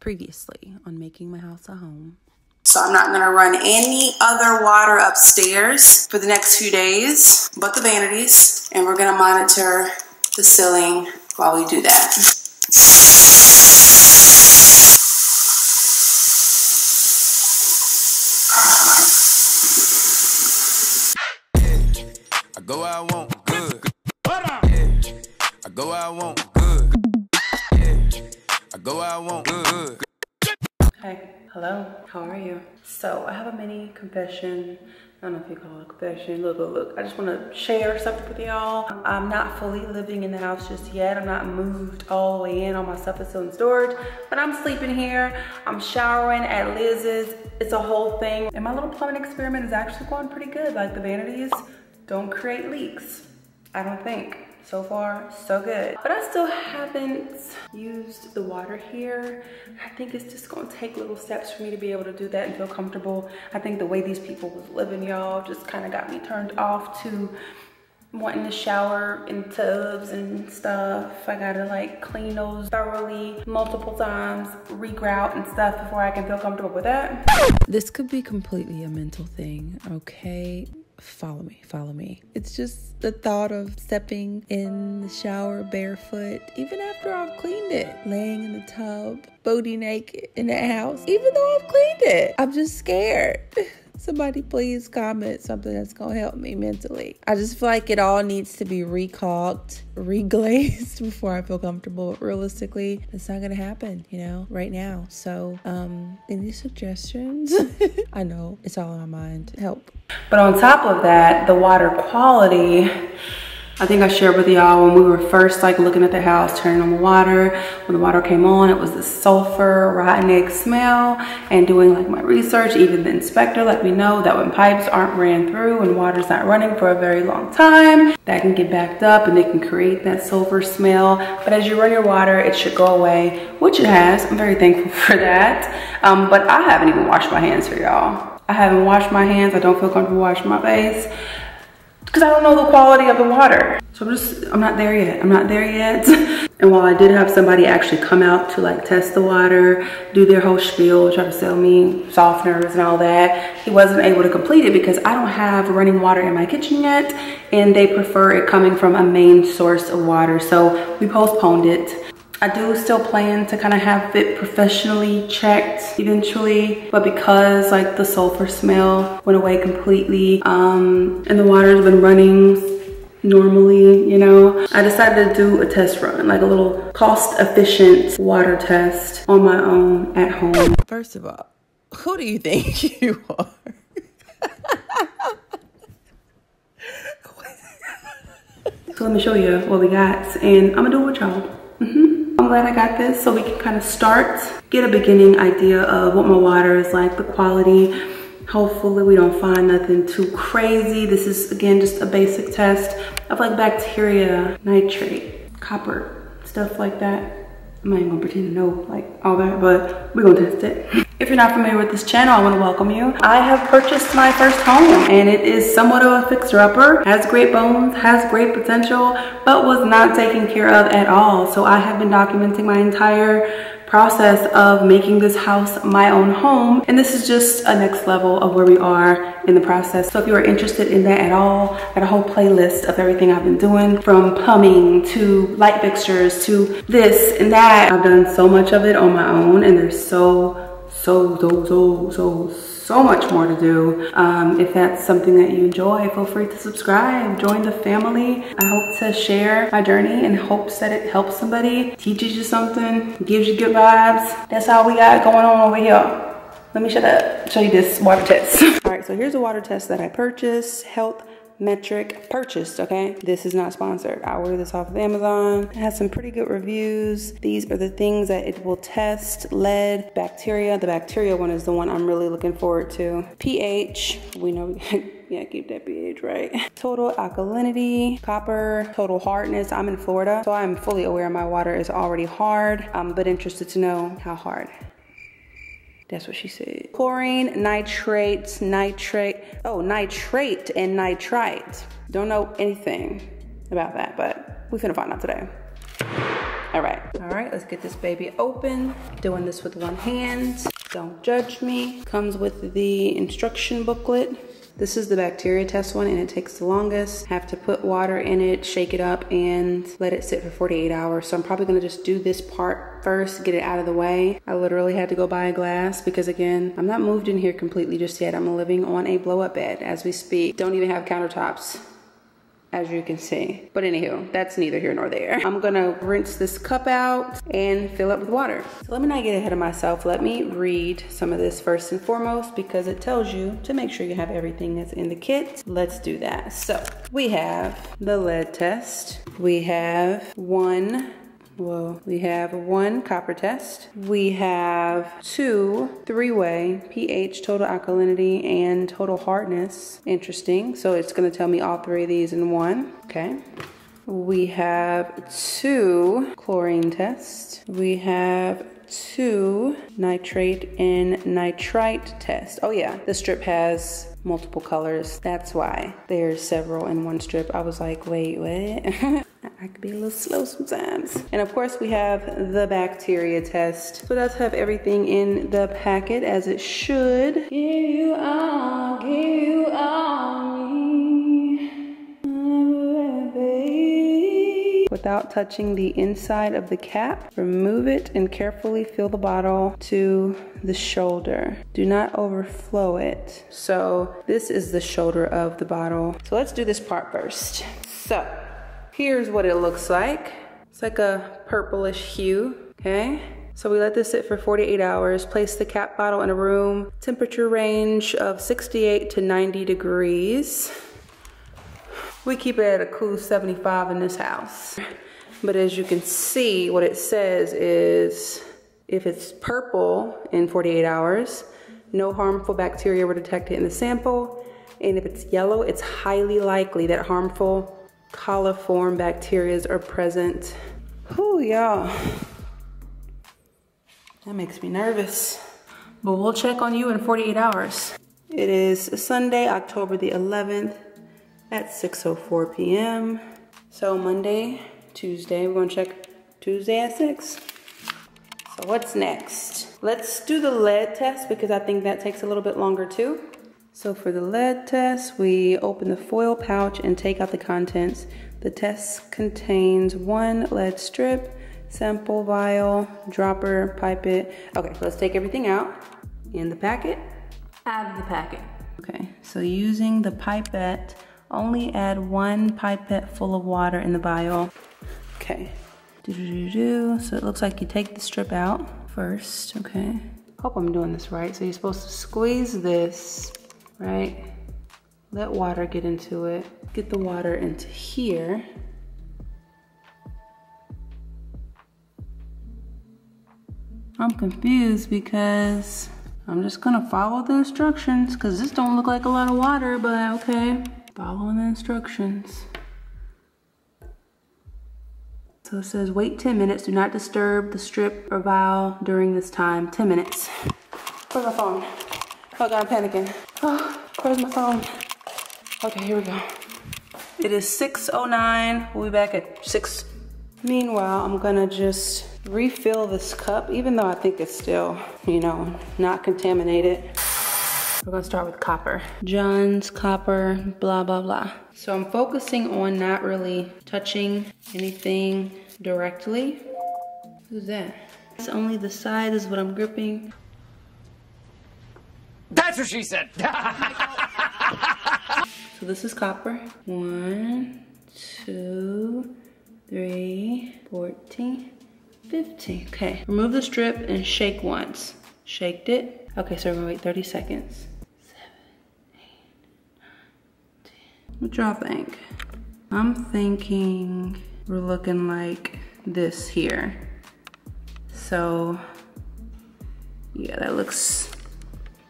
previously on making my house a home. So I'm not gonna run any other water upstairs for the next few days, but the vanities. And we're gonna monitor the ceiling while we do that. Hello, how are you? So I have a mini confession. I don't know if you call it a confession. Look, look, look. I just want to share something with y'all. I'm not fully living in the house just yet. I'm not moved all the way in. All my stuff is still in storage, but I'm sleeping here. I'm showering at Liz's. It's a whole thing. And my little plumbing experiment is actually going pretty good. Like the vanities don't create leaks. I don't think. So far, so good. But I still haven't used the water here. I think it's just gonna take little steps for me to be able to do that and feel comfortable. I think the way these people was living, y'all, just kind of got me turned off to wanting to shower in tubs and stuff. I gotta like clean those thoroughly multiple times, regrout and stuff before I can feel comfortable with that. This could be completely a mental thing, okay? Follow me, follow me. It's just the thought of stepping in the shower barefoot, even after I've cleaned it, laying in the tub, booty naked in the house, even though I've cleaned it. I'm just scared. Somebody please comment something that's gonna help me mentally. I just feel like it all needs to be recaulked, reglazed before I feel comfortable. But realistically, it's not gonna happen, you know, right now. So, um, any suggestions? I know it's all in my mind. Help. But on top of that, the water quality I think I shared with y'all when we were first like looking at the house, turning on the water. When the water came on, it was the sulfur, rotten egg smell. And doing like my research, even the inspector let me know that when pipes aren't ran through and water's not running for a very long time, that can get backed up and it can create that sulfur smell. But as you run your water, it should go away, which it has. I'm very thankful for that. Um, but I haven't even washed my hands for y'all. I haven't washed my hands. I don't feel comfortable washing my face because I don't know the quality of the water. So I'm just, I'm not there yet. I'm not there yet. and while I did have somebody actually come out to like test the water, do their whole spiel, try to sell me softeners and all that, he wasn't able to complete it because I don't have running water in my kitchen yet and they prefer it coming from a main source of water. So we postponed it. I do still plan to kind of have it professionally checked eventually, but because like the sulfur smell went away completely um, and the water's been running normally, you know, I decided to do a test run, like a little cost efficient water test on my own at home. First of all, who do you think you are? so let me show you what we got and I'm gonna do it with y'all. Mm -hmm. I'm glad I got this so we can kind of start, get a beginning idea of what my water is like, the quality. Hopefully we don't find nothing too crazy. This is, again, just a basic test of like bacteria, nitrate, copper, stuff like that. I'm not even gonna pretend to know like all that, but we're gonna test it. If you're not familiar with this channel, I wanna welcome you. I have purchased my first home and it is somewhat of a fixer-upper, has great bones, has great potential, but was not taken care of at all. So I have been documenting my entire process of making this house my own home. And this is just a next level of where we are in the process. So if you are interested in that at all, I got a whole playlist of everything I've been doing from plumbing to light fixtures to this and that. I've done so much of it on my own and there's so so, so, so, so, so much more to do. Um, if that's something that you enjoy, feel free to subscribe, join the family. I hope to share my journey in hopes that it helps somebody, teaches you something, gives you good vibes. That's all we got going on over here. Let me shut up, show you this water test. all right, so here's a water test that I purchased, health metric purchased okay? This is not sponsored. I ordered this off of amazon. It has some pretty good reviews. These are the things that it will test lead bacteria. The bacteria one is the one i'm really looking forward to. Ph we know yeah keep that ph right? Total alkalinity copper total hardness. I'm in florida so i'm fully aware my water is already hard. Um, but interested to know how hard that's what she said. Chlorine, nitrates, nitrate, oh, nitrate and nitrite. Don't know anything about that, but we finna find out today. All right, all right, let's get this baby open. Doing this with one hand. Don't judge me. Comes with the instruction booklet. This is the bacteria test one and it takes the longest. Have to put water in it, shake it up and let it sit for 48 hours. So I'm probably gonna just do this part first, get it out of the way. I literally had to go buy a glass because again, I'm not moved in here completely just yet. I'm living on a blow up bed as we speak. Don't even have countertops as you can see. But anywho, that's neither here nor there. I'm gonna rinse this cup out and fill it with water. So let me not get ahead of myself. Let me read some of this first and foremost because it tells you to make sure you have everything that's in the kit. Let's do that. So we have the lead test. We have one well, we have one copper test. We have two three-way pH, total alkalinity, and total hardness. Interesting. So it's going to tell me all three of these in one. Okay. We have two chlorine tests. We have two nitrate and nitrite tests. Oh yeah, the strip has multiple colors. That's why there's several in one strip. I was like, wait, what? I could be a little slow sometimes. And of course we have the bacteria test. So does have everything in the packet as it should. Give you all, give you all me. Without touching the inside of the cap, remove it and carefully fill the bottle to the shoulder. Do not overflow it. So this is the shoulder of the bottle. So let's do this part first. So Here's what it looks like. It's like a purplish hue, okay? So we let this sit for 48 hours, place the cap bottle in a room, temperature range of 68 to 90 degrees. We keep it at a cool 75 in this house. But as you can see, what it says is if it's purple in 48 hours, no harmful bacteria were detected in the sample. And if it's yellow, it's highly likely that harmful coliform bacteria are present. Oh, y'all. That makes me nervous. But we'll check on you in 48 hours. It is Sunday, October the 11th at 6.04 p.m. So Monday, Tuesday, we're gonna check Tuesday at 6. So what's next? Let's do the lead test because I think that takes a little bit longer too. So for the lead test, we open the foil pouch and take out the contents. The test contains one lead strip, sample vial, dropper, pipette. Okay, so let's take everything out in the packet, out of the packet. Okay, so using the pipette, only add one pipette full of water in the vial. Okay, do -do -do so it looks like you take the strip out first, okay. Hope I'm doing this right. So you're supposed to squeeze this right? Let water get into it. Get the water into here. I'm confused because I'm just gonna follow the instructions because this don't look like a lot of water, but okay. Following the instructions. So it says wait 10 minutes. Do not disturb the strip or vial during this time. 10 minutes. Where's my phone? Oh God, I'm panicking. Oh, where's my phone? Okay, here we go. It is 6.09. We'll be back at 6. Meanwhile, I'm gonna just refill this cup, even though I think it's still, you know, not contaminated. We're gonna start with copper. John's copper, blah, blah, blah. So I'm focusing on not really touching anything directly. Who's that? It's only the side is what I'm gripping. That's what she said. so this is copper. One, two, three, 14, 15. Okay, remove the strip and shake once. Shaked it. Okay, so we're gonna wait 30 seconds. What y'all think? I'm thinking we're looking like this here. So, yeah, that looks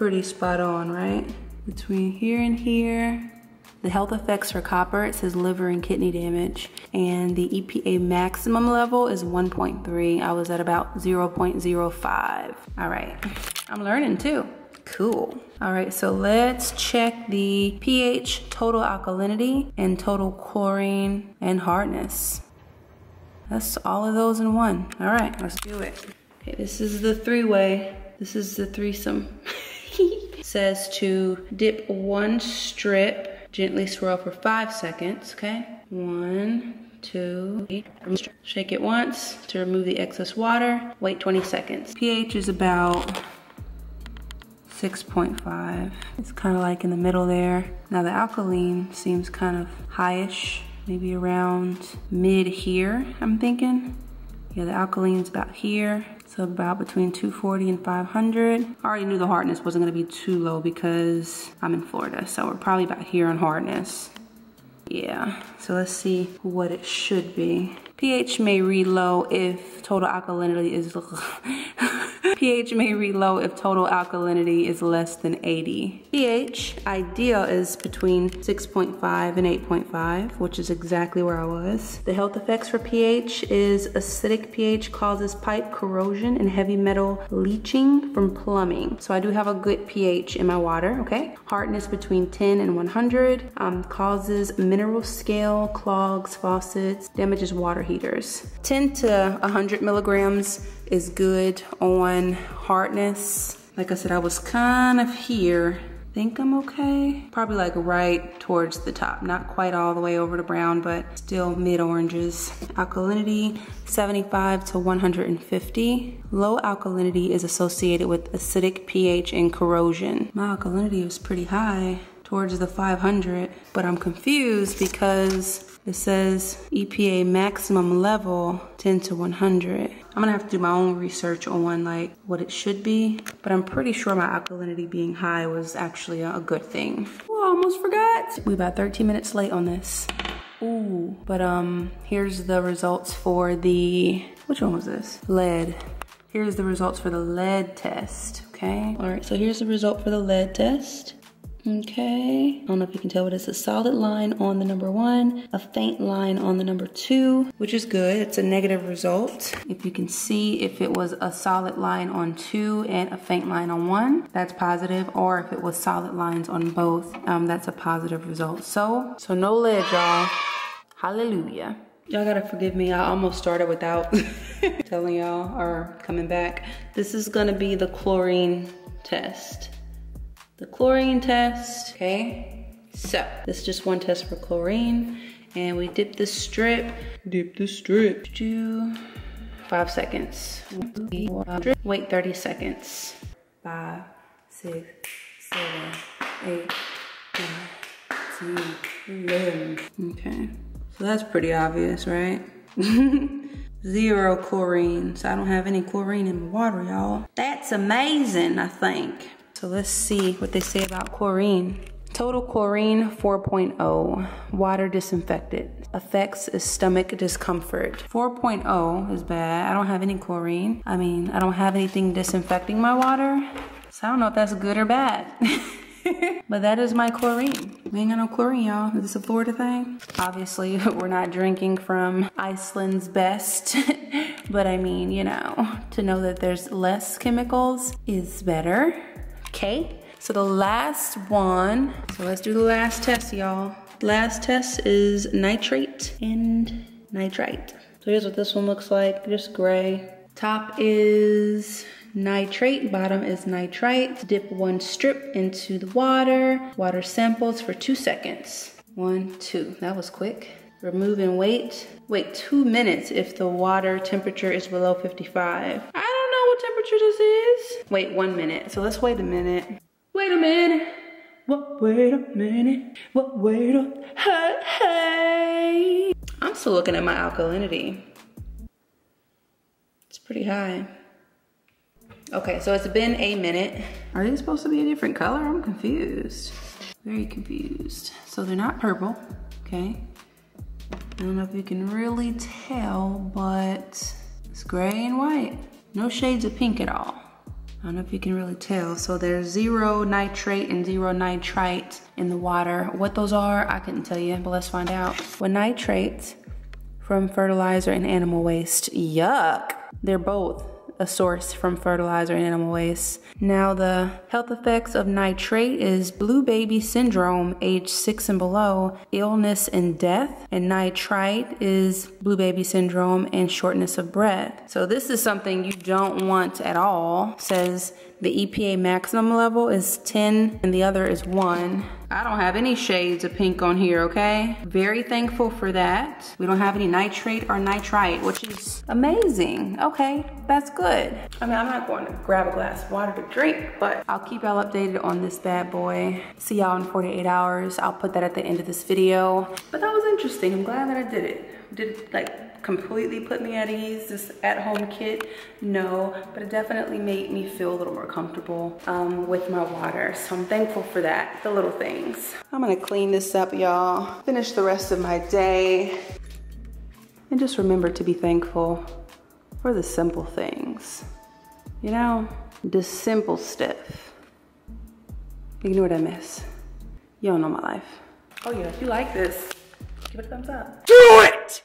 pretty spot on, right? Between here and here, the health effects for copper, it says liver and kidney damage. And the EPA maximum level is 1.3. I was at about 0.05. All right, I'm learning too. Cool. All right, so let's check the pH, total alkalinity, and total chlorine and hardness. That's all of those in one. All right, let's do it. Okay, this is the three-way. This is the threesome. says to dip one strip, gently swirl for five seconds, okay? One, two, three. Shake it once to remove the excess water. Wait 20 seconds. pH is about 6.5. It's kind of like in the middle there. Now the alkaline seems kind of highish, maybe around mid here, I'm thinking. Yeah, the alkaline's about here. About between 240 and 500. I already knew the hardness wasn't gonna be too low because I'm in Florida. So we're probably about here on hardness. Yeah, so let's see what it should be pH may read low if total alkalinity is pH may read low if total alkalinity is less than 80. pH ideal is between 6.5 and 8.5, which is exactly where I was. The health effects for pH is acidic pH causes pipe corrosion and heavy metal leaching from plumbing. So I do have a good pH in my water, okay? Hardness between 10 and 100 um, causes mineral scale, clogs, faucets, damages water heaters. 10 to 100 milligrams is good on hardness. Like I said, I was kind of here. Think I'm okay. Probably like right towards the top. Not quite all the way over to brown, but still mid oranges. Alkalinity, 75 to 150. Low alkalinity is associated with acidic pH and corrosion. My alkalinity was pretty high towards the 500, but I'm confused because it says EPA maximum level 10 to 100. I'm gonna have to do my own research on like what it should be, but I'm pretty sure my alkalinity being high was actually a, good thing. Oh, I almost forgot. We about 13 minutes late on this. Ooh, but um, here's the results for the, which one was this? Lead. Here's the results for the lead test, okay? All right, so here's the result for the lead test. Okay, I don't know if you can tell, but it's a solid line on the number one, a faint line on the number two, which is good. It's a negative result. If you can see if it was a solid line on two and a faint line on one, that's positive, or if it was solid lines on both, um, that's a positive result. So, so no lead, y'all. Hallelujah. Y'all gotta forgive me, I almost started without telling y'all or coming back. This is gonna be the chlorine test the chlorine test, okay? So, this is just one test for chlorine. And we dip the strip, dip the strip, do five seconds. Wait 30 seconds. Five, six, seven, eight, nine, 10, 11. Okay, so that's pretty obvious, right? Zero chlorine, so I don't have any chlorine in my water, y'all. That's amazing, I think. So let's see what they say about chlorine. Total chlorine 4.0, water disinfected. Affects stomach discomfort. 4.0 is bad. I don't have any chlorine. I mean, I don't have anything disinfecting my water. So I don't know if that's good or bad. but that is my chlorine. We ain't got no chlorine, y'all. Is this a Florida thing? Obviously, we're not drinking from Iceland's best. but I mean, you know, to know that there's less chemicals is better. Okay, so the last one, so let's do the last test, y'all. Last test is nitrate and nitrite. So here's what this one looks like, just gray. Top is nitrate, bottom is nitrite. Dip one strip into the water. Water samples for two seconds. One, two, that was quick. Remove and wait. Wait two minutes if the water temperature is below 55. I don't know what temperature this is? Wait one minute. So let's wait a minute. Wait a minute. What? Wait a minute. What? Wait a hey, hey. I'm still looking at my alkalinity. It's pretty high. Okay, so it's been a minute. Are they supposed to be a different color? I'm confused. Very confused. So they're not purple, okay? I don't know if you can really tell, but it's gray and white. No shades of pink at all. I don't know if you can really tell. So there's zero nitrate and zero nitrite in the water. What those are, I couldn't tell you, but let's find out. What nitrates from fertilizer and animal waste, yuck. They're both a source from fertilizer and animal waste. Now, the health effects of nitrate is blue baby syndrome, age six and below, illness and death. And nitrite is blue baby syndrome and shortness of breath. So, this is something you don't want at all. It says the EPA maximum level is 10 and the other is 1. I don't have any shades of pink on here, okay? Very thankful for that. We don't have any nitrate or nitrite, which is amazing. Okay, that's good. I mean, I'm not going to grab a glass of water to drink, but I'll keep y'all updated on this bad boy. See y'all in 48 hours. I'll put that at the end of this video. But interesting. I'm glad that I did it. Did like completely put me at ease, this at-home kit, no, but it definitely made me feel a little more comfortable um, with my water. So I'm thankful for that, the little things. I'm gonna clean this up, y'all. Finish the rest of my day. And just remember to be thankful for the simple things. You know, the simple stuff. Ignore what I miss. You don't know my life. Oh yeah, if you like this, give it a thumbs up. Do it!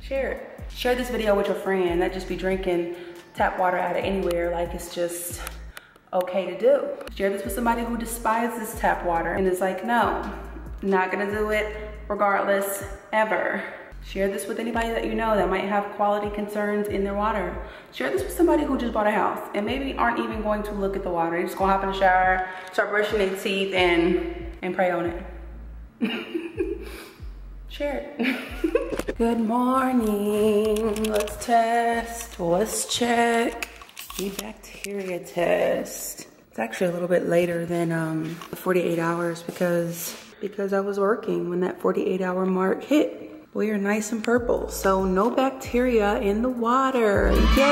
Share it. Share this video with your friend, not just be drinking tap water out of anywhere like it's just okay to do. Share this with somebody who despises tap water and is like, no, not gonna do it regardless, ever. Share this with anybody that you know that might have quality concerns in their water. Share this with somebody who just bought a house and maybe aren't even going to look at the water. They're just gonna hop in the shower, start brushing their teeth and, and pray on it. Share it. Good morning. Let's test. Let's check. The bacteria test. It's actually a little bit later than um, 48 hours because because I was working when that 48 hour mark hit. We are nice and purple, so no bacteria in the water. Yay!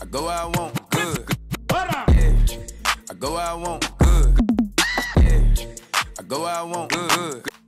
I go where I want, good. Yeah. I go I want, good. Yeah. I go where I want, good.